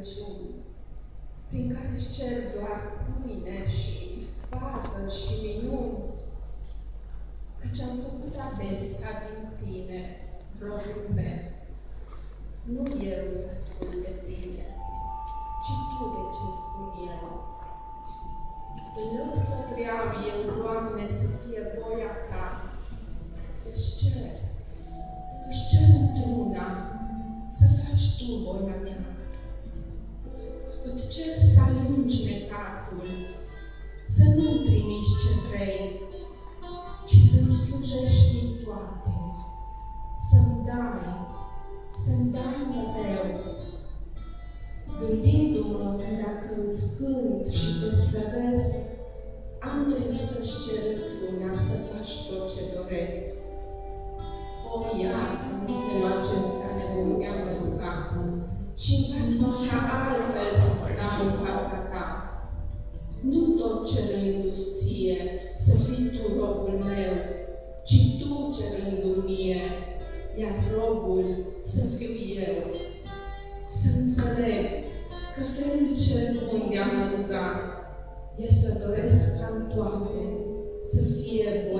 rugăciuni, prin care își cer doar pâine și pază și minuni, căci am făcut adesea din tine, robul meu. Nu eu să spun de tine, ci tu de ce spun eu. În loc să vreau eu, Doamne, să fie voia Ta, își cer, își cer într-una să faci Tu voia mea. Îți cer să alungi necazul, să nu-mi trimiși ce vrei, ci să-mi slujești în toate, să-mi dai, să-mi dai mereu. Gândindu-mă că dacă îți cânt și te slăvesc, am drept să-și cer într-una să faci tot ce doresc. O, iată, în felul acesta nebunia mă ruga și învață-mă ca altfel să stau în fața ta. Nu tot cerându-ți ție să fii tu robul meu, ci tu cerându-mi mie, iar robul să fiu eu. Să înțeleg că felul cel bun de a mă ruga e să doresc ca în toate să fie voia ta. Amin.